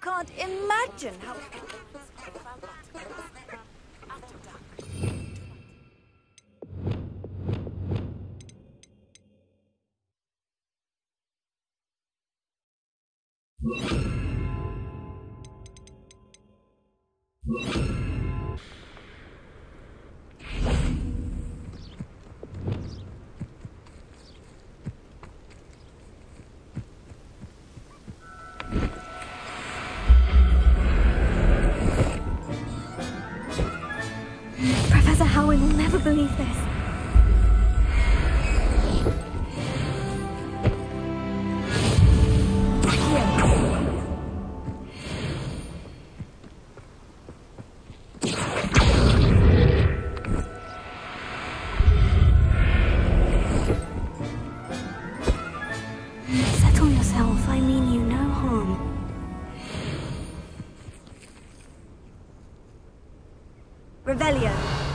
You can't imagine how... Revelio.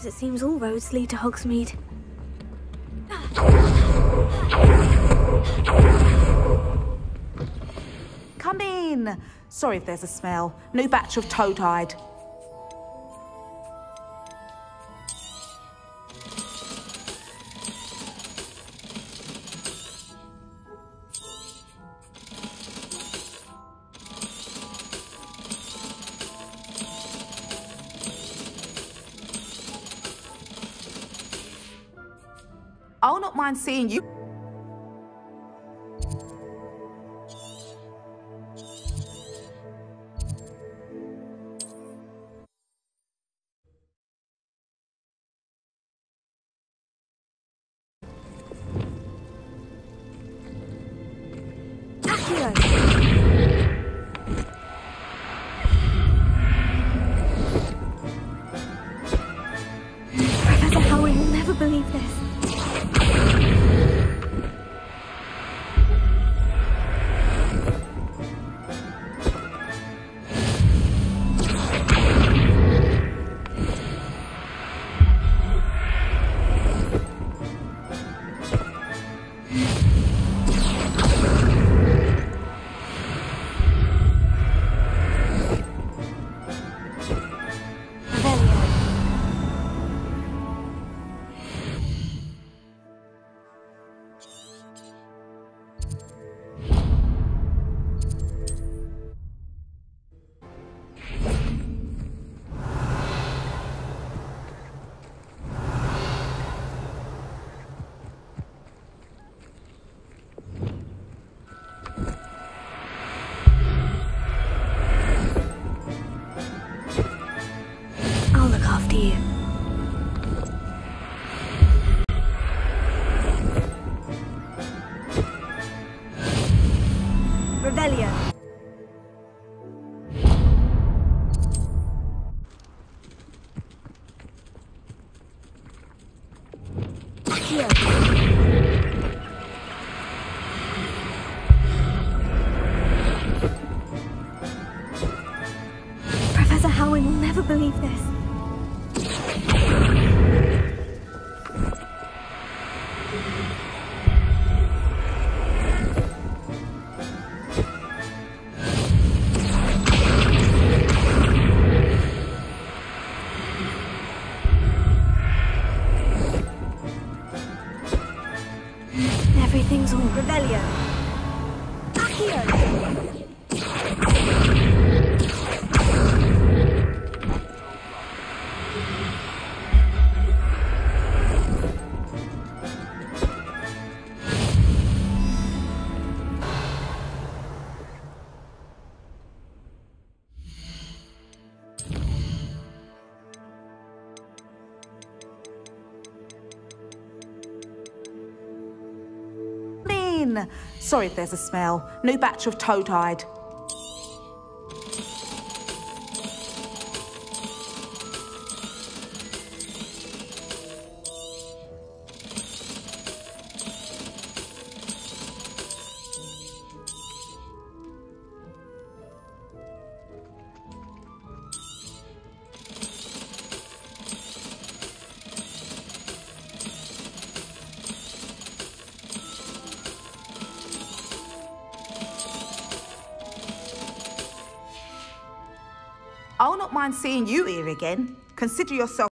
Sometimes it seems all roads lead to Hogsmeade. Come in. Sorry if there's a smell. New batch of toad hide. Mind seeing you. Professor Howard will never believe this. After. Revelio. Accio! Here. Sorry if there's a smell. New batch of toad-hide. Not mind seeing you here again. Consider yourself